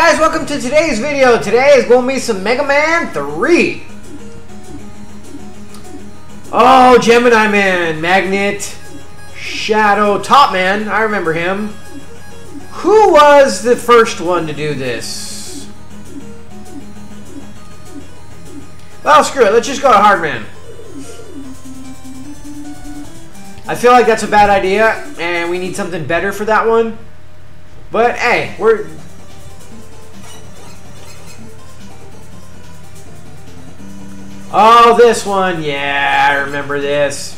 guys, welcome to today's video. Today is going to be some Mega Man 3. Oh, Gemini Man, Magnet, Shadow, Top Man, I remember him. Who was the first one to do this? Well, screw it, let's just go to Hardman. I feel like that's a bad idea, and we need something better for that one. But hey, we're Oh, this one. Yeah, I remember this.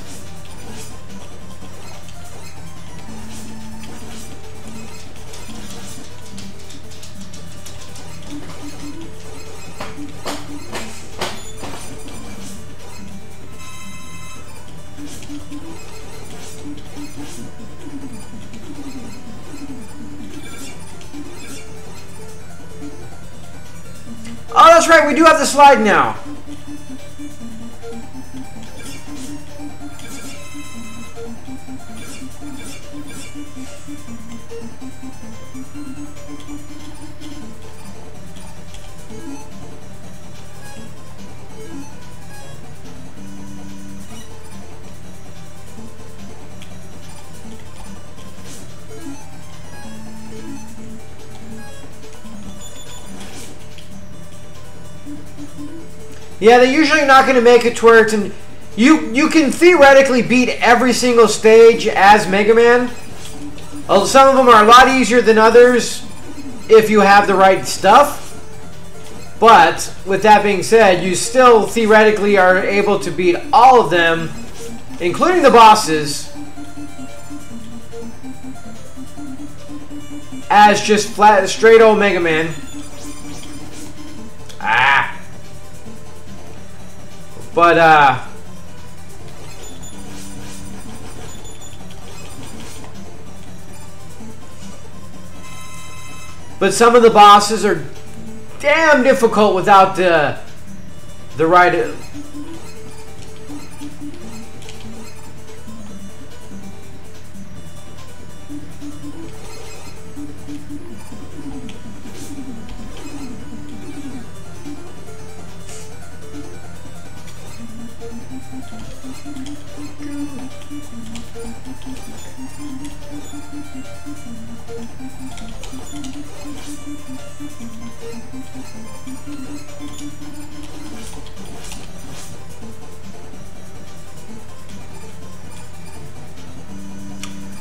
Oh, that's right. We do have the slide now. Yeah, they're usually not going to make it to where it's. You, you can theoretically beat every single stage as Mega Man. Some of them are a lot easier than others if you have the right stuff. But, with that being said, you still theoretically are able to beat all of them, including the bosses, as just flat, straight old Mega Man. Ah. But, uh... But some of the bosses are damn difficult without the the right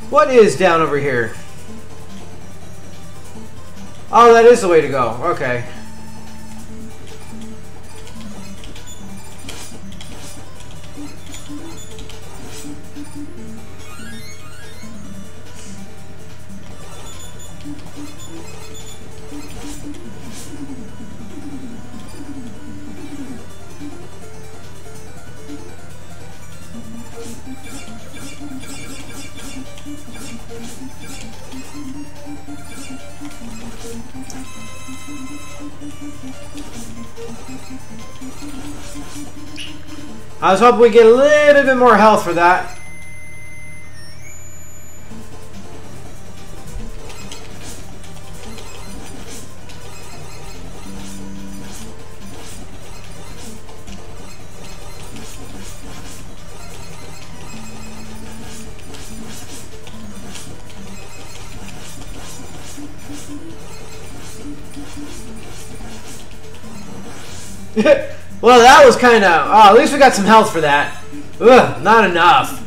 What is down over here? Oh, that is the way to go. Okay. I was hoping we get a little bit more health for that. Well, that was kind of... Oh, at least we got some health for that. Ugh, not enough.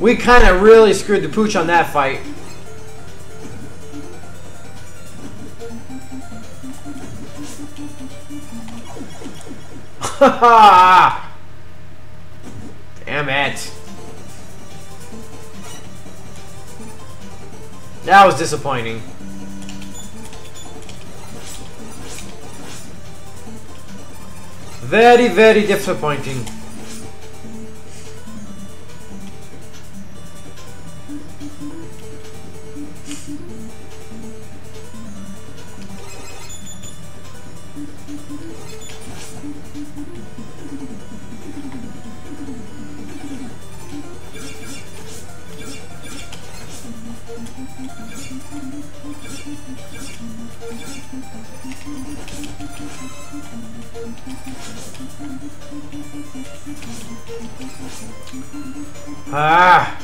We kind of really screwed the pooch on that fight. Ha Damn it. That was disappointing. Very, very disappointing. Ah!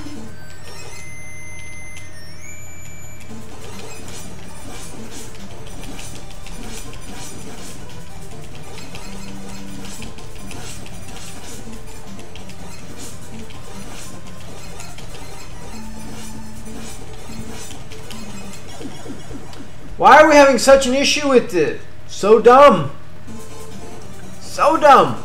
Why are we having such an issue with it? So dumb. So dumb.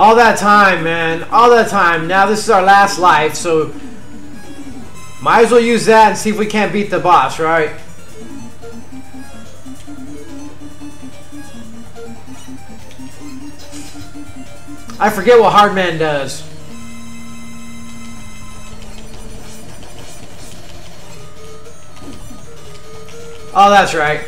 All that time, man. All that time. Now this is our last life, so might as well use that and see if we can't beat the boss, right? I forget what Hardman does. Oh, that's right.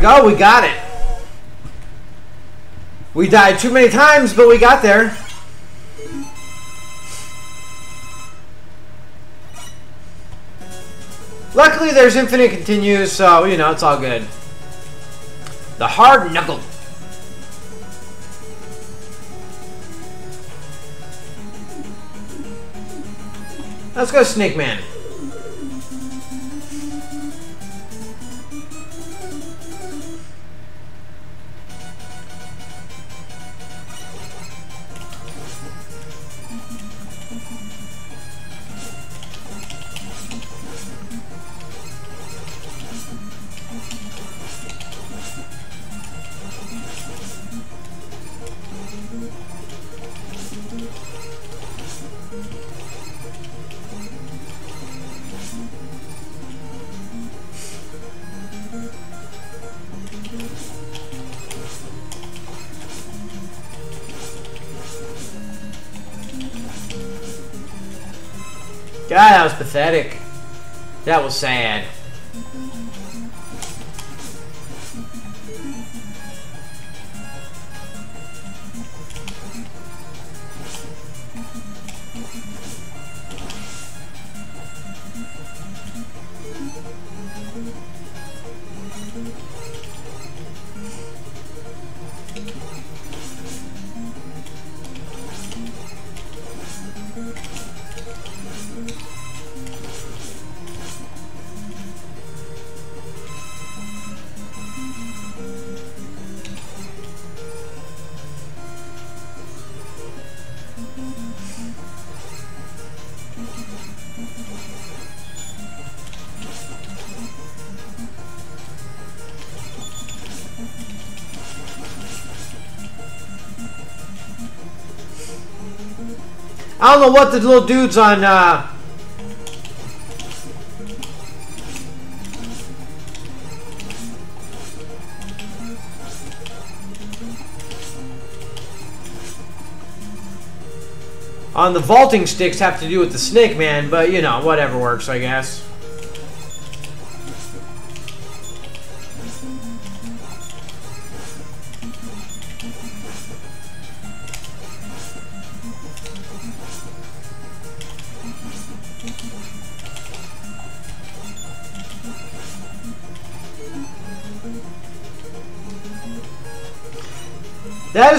Go, we got it. We died too many times, but we got there. Luckily, there's infinite continues, so, you know, it's all good. The hard knuckle. Let's go Snake Man. That was pathetic. That was sad. I don't know what the little dudes on, uh... On the vaulting sticks have to do with the snake man, but you know, whatever works, I guess.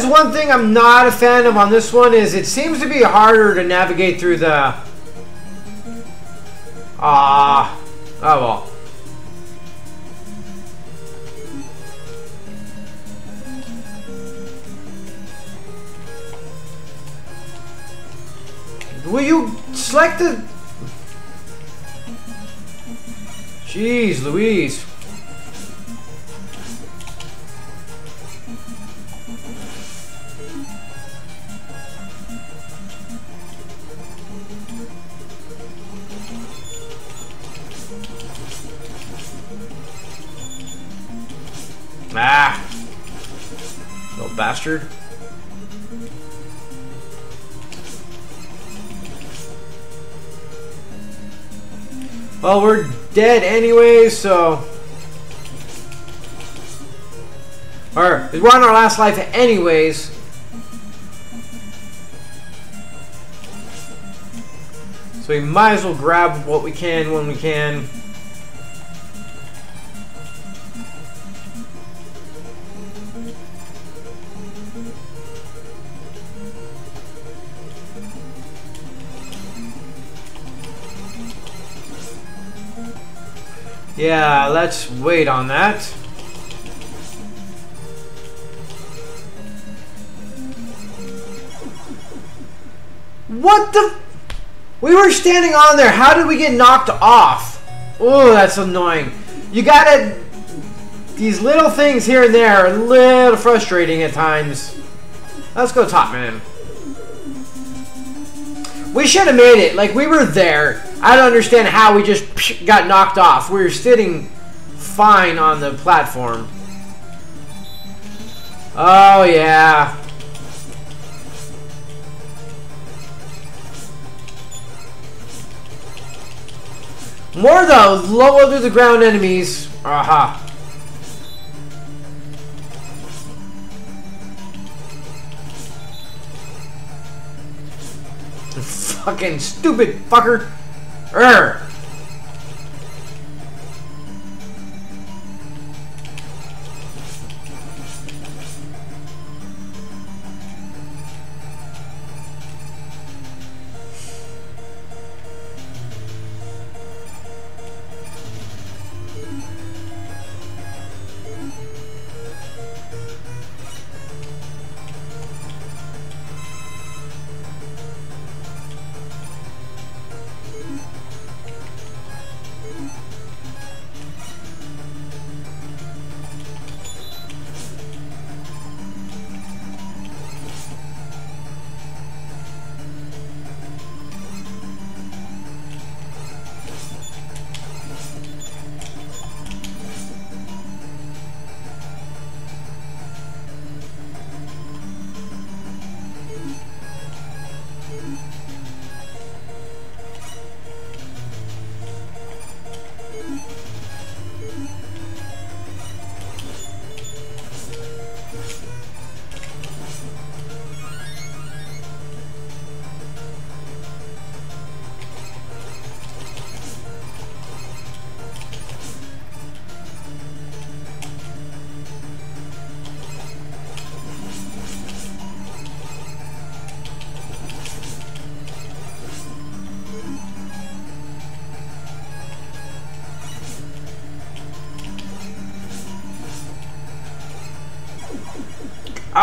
One thing I'm not a fan of on this one is it seems to be harder to navigate through the... Ah, uh, oh well. Will you select the... Jeez Louise. Dead anyway, so... Or, we're on our last life anyways. So we might as well grab what we can when we can. Yeah, let's wait on that. What the? We were standing on there. How did we get knocked off? Oh, that's annoying. You gotta... These little things here and there are a little frustrating at times. Let's go Top Man. We should have made it. Like, we were there. I don't understand how we just got knocked off. We were sitting fine on the platform. Oh, yeah. More though, lower to the ground enemies. Aha. Fucking stupid fucker. Urgh.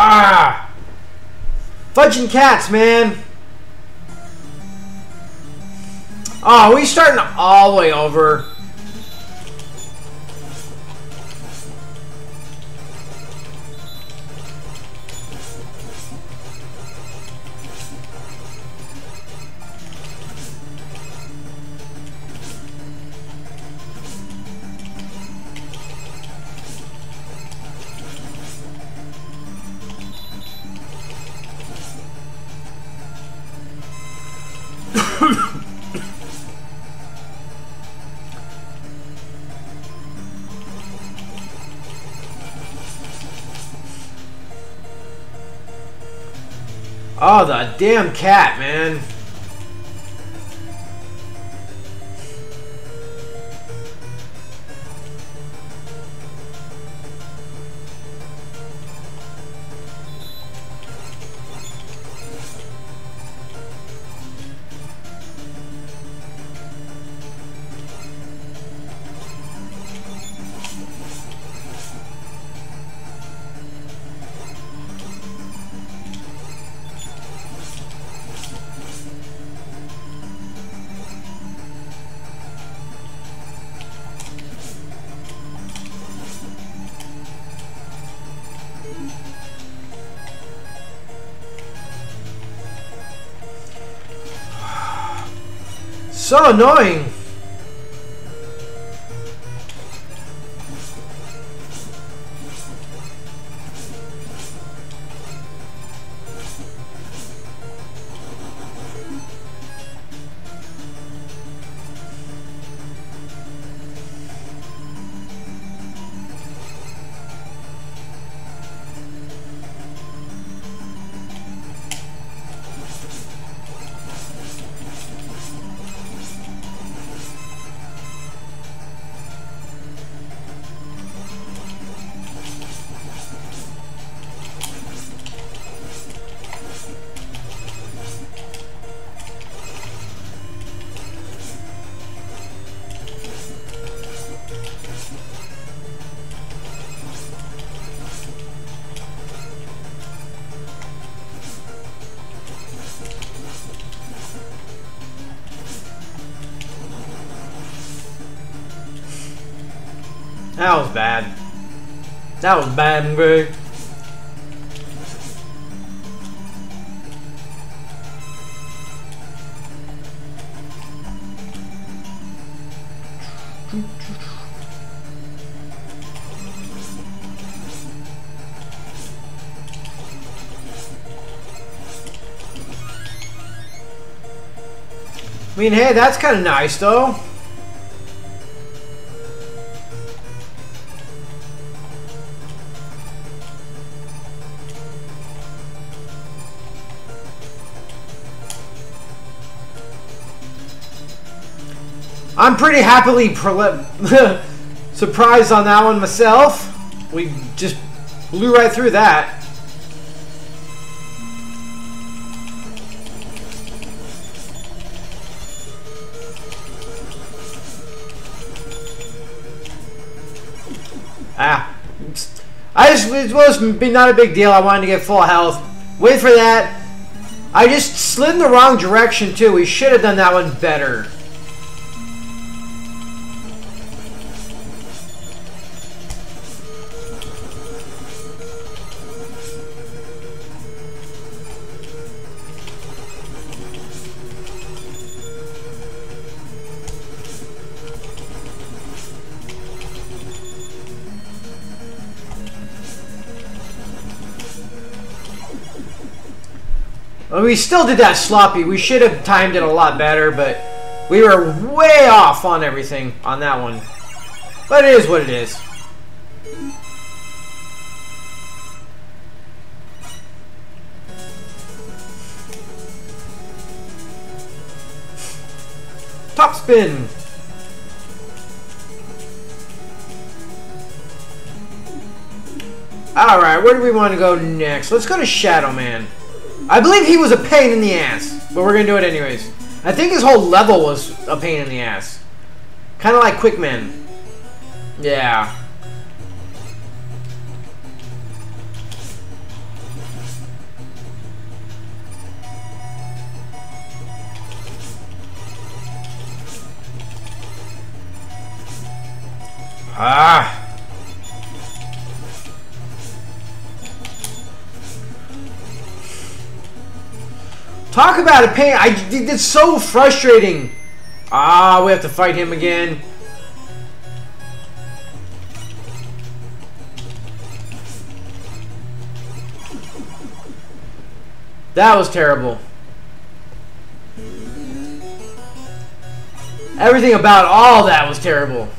Ah! Fudging cats, man. Oh, we starting all the way over. Oh, the damn cat, man. So annoying. That was bad. That was bad, bro. I mean, hey, that's kind of nice, though. I'm pretty happily surprised on that one myself. We just blew right through that. Ah. I just, it was not a big deal. I wanted to get full health. Wait for that. I just slid in the wrong direction, too. We should have done that one better. We still did that sloppy. We should have timed it a lot better, but we were way off on everything on that one. But it is what it is. Top spin! Alright, where do we want to go next? Let's go to Shadow Man. I believe he was a pain in the ass, but we're gonna do it anyways. I think his whole level was a pain in the ass. Kind of like Quickman. Yeah. Ah. Talk about a pain. I, it's so frustrating. Ah, we have to fight him again. That was terrible. Everything about all that was terrible.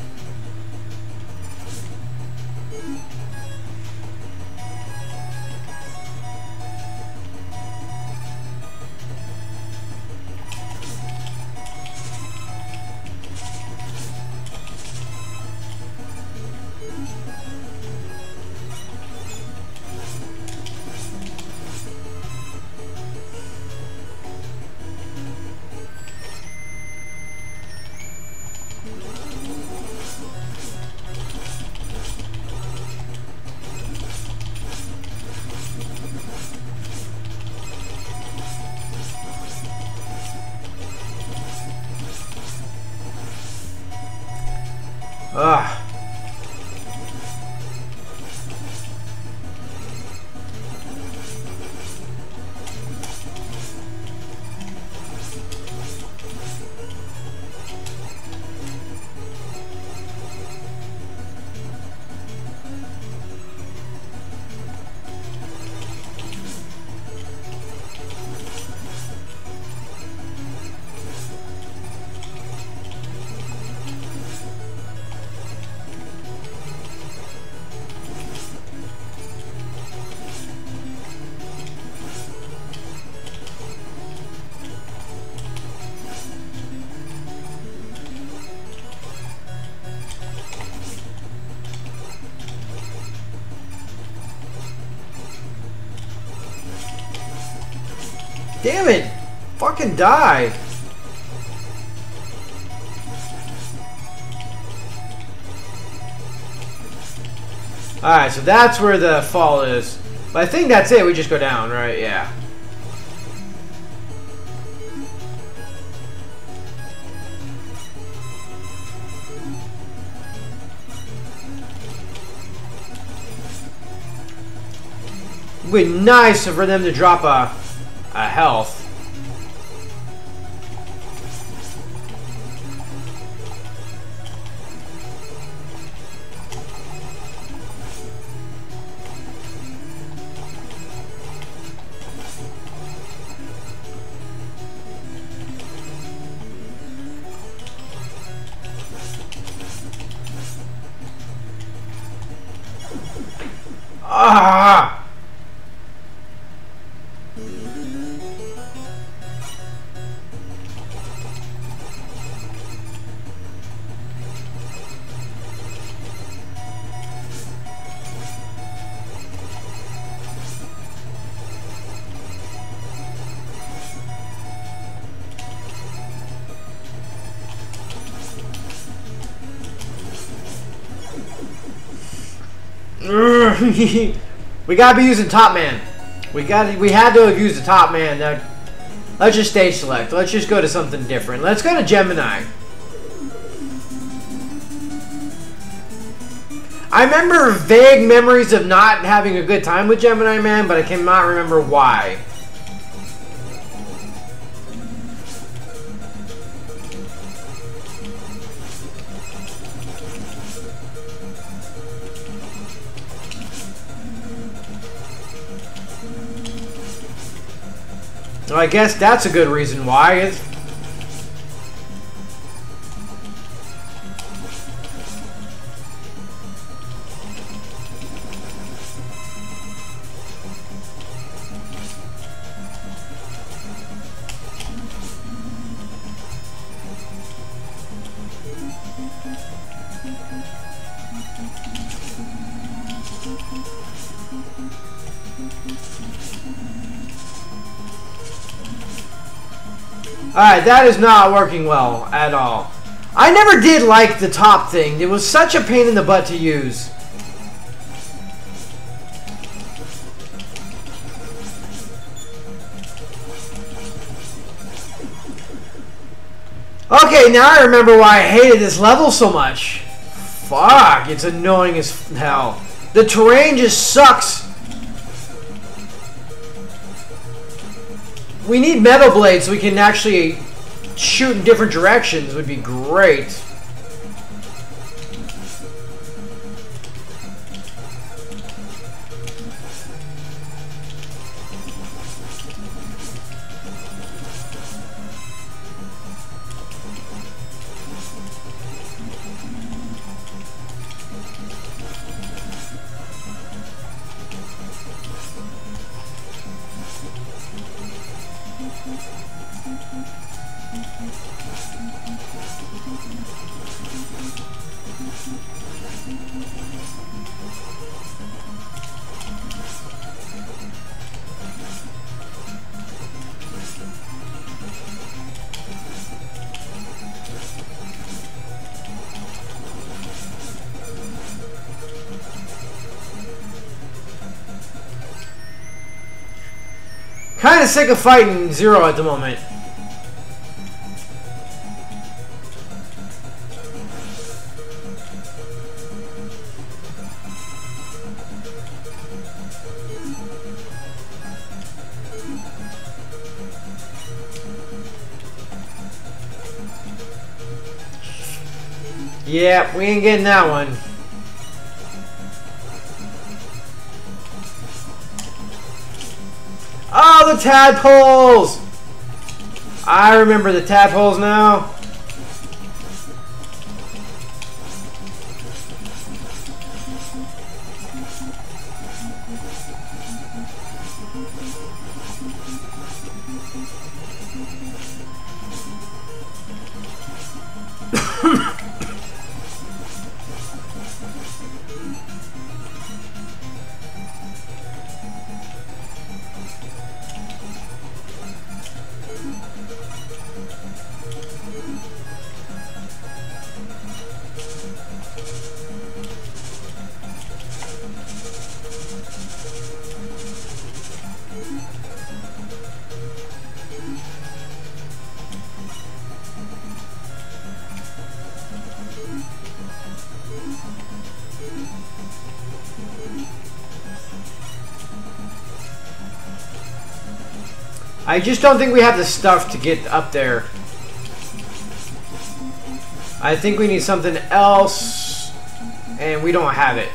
Damn it! Fucking die! Alright, so that's where the fall is. But I think that's it. We just go down, right? Yeah. It would be nice for them to drop a uh, health. Ah! we gotta be using top man. We got we had to have used the top man. Now, let's just stage select. Let's just go to something different. Let's go to Gemini. I remember vague memories of not having a good time with Gemini Man, but I cannot remember why. I guess that's a good reason why. It's Alright, that is not working well at all. I never did like the top thing. It was such a pain in the butt to use. Okay, now I remember why I hated this level so much. Fuck, it's annoying as hell. The terrain just sucks. We need metal blades so we can actually shoot in different directions would be great. Kind of sick of fighting Zero at the moment. Yeah, we ain't getting that one. The tadpoles! I remember the tadpoles now. I just don't think we have the stuff to get up there. I think we need something else, and we don't have it.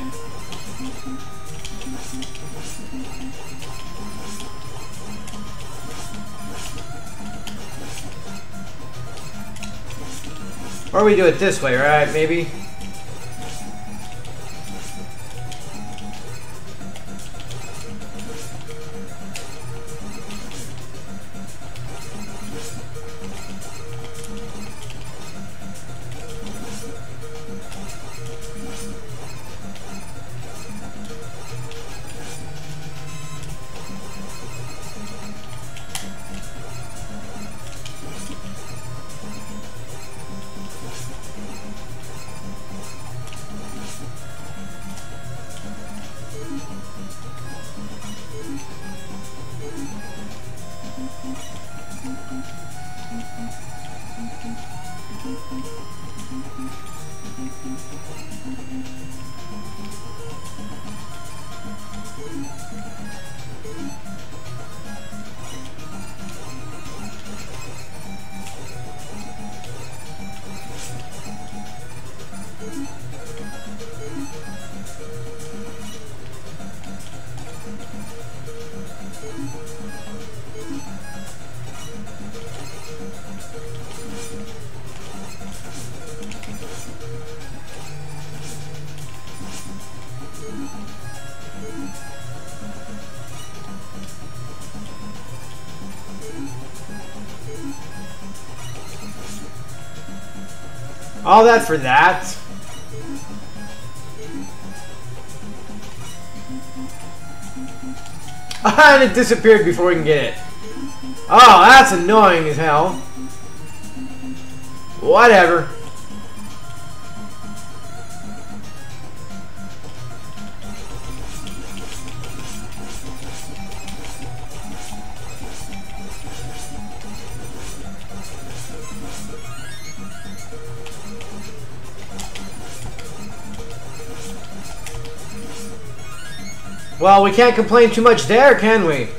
Or we do it this way, right? Maybe? All that for that. and it disappeared before we can get it. Oh, that's annoying as hell. Whatever. Well, we can't complain too much there, can we?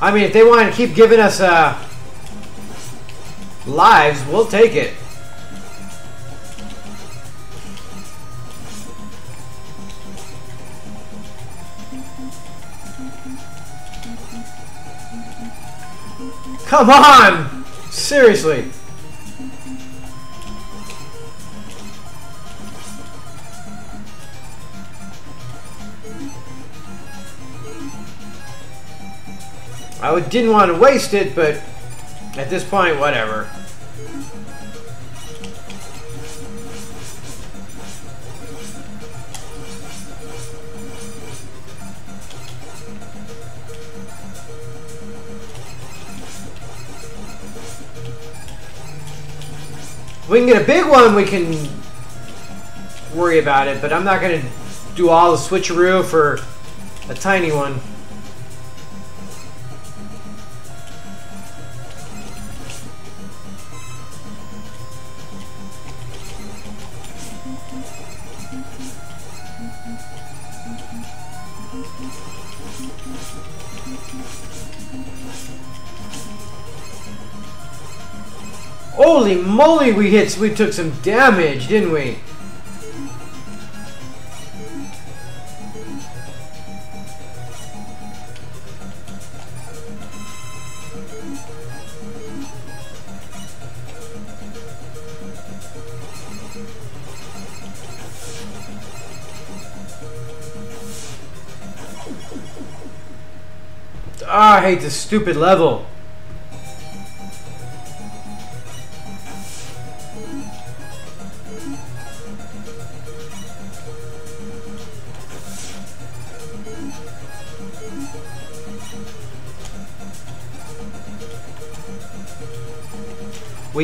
I mean, if they want to keep giving us uh, lives, we'll take it. Come on! Seriously. I didn't want to waste it, but at this point, whatever. We can get a big one, we can worry about it, but I'm not going to do all the switcheroo for a tiny one. Holy moly, we hit, we took some damage, didn't we? Ah, I hate this stupid level.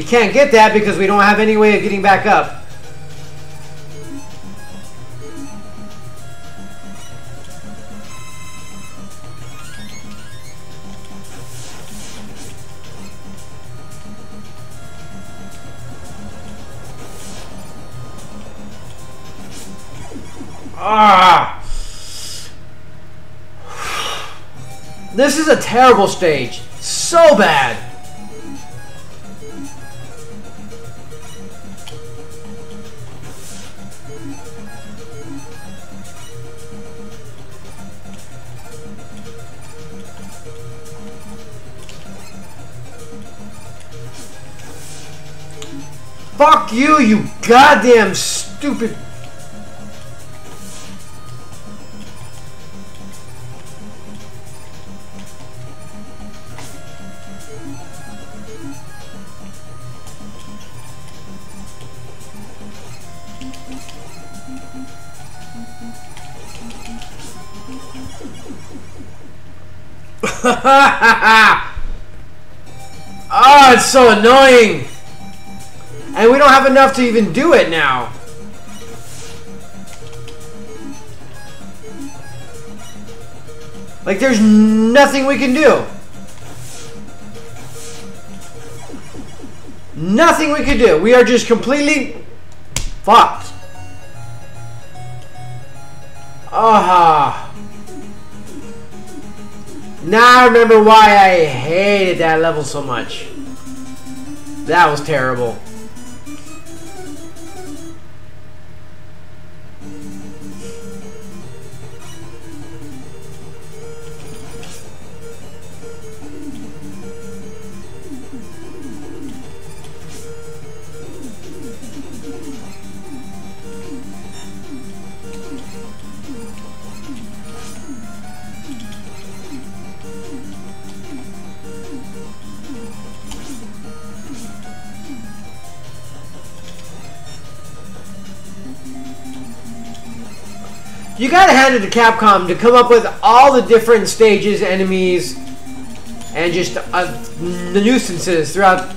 We can't get that because we don't have any way of getting back up. Ah! This is a terrible stage. So bad. You, you goddamn stupid oh, it's so annoying. And we don't have enough to even do it now. Like, there's nothing we can do. Nothing we can do. We are just completely fucked. Ah. Now I remember why I hated that level so much. That was terrible. You gotta hand it to Capcom to come up with all the different stages, enemies, and just uh, the nuisances throughout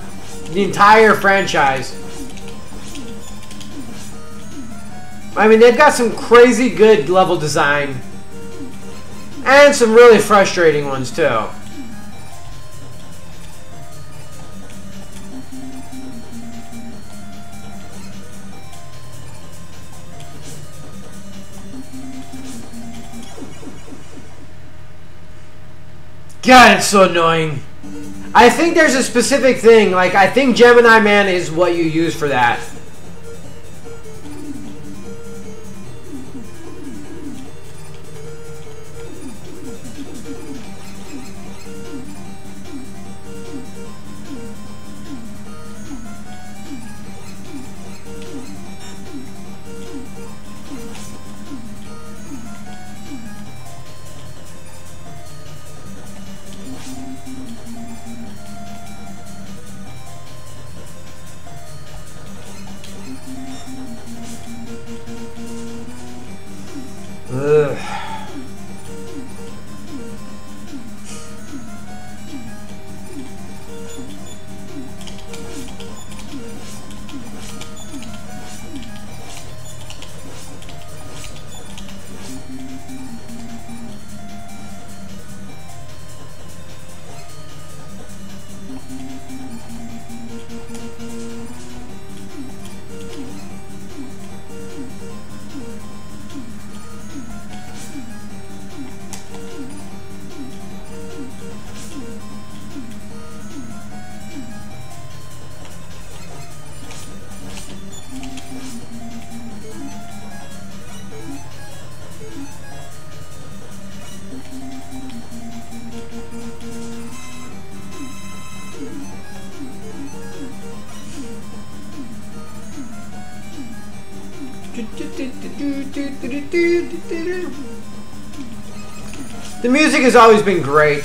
the entire franchise. I mean, they've got some crazy good level design. And some really frustrating ones, too. God, it's so annoying. I think there's a specific thing. Like, I think Gemini Man is what you use for that. The music has always been great.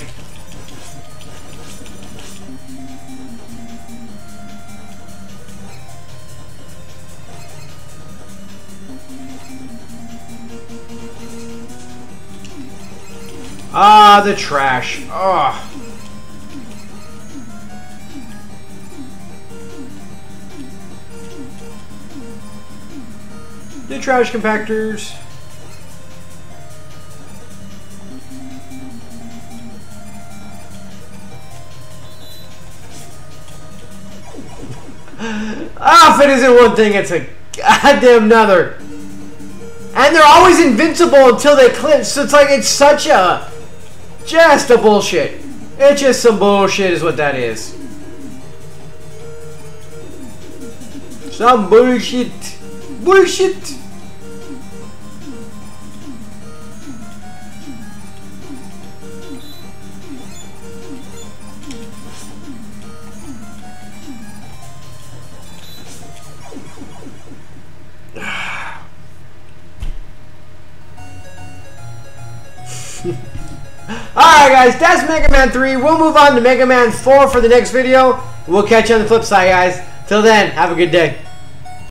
Ah, the trash. Ah. The trash compactors. Ah, if it isn't one thing, it's a goddamn another. And they're always invincible until they clinch, so it's like it's such a just a bullshit. It's just some bullshit is what that is. Some bullshit. Bullshit. Guys, that's Mega Man 3. We'll move on to Mega Man 4 for the next video. We'll catch you on the flip side guys. Till then, have a good day.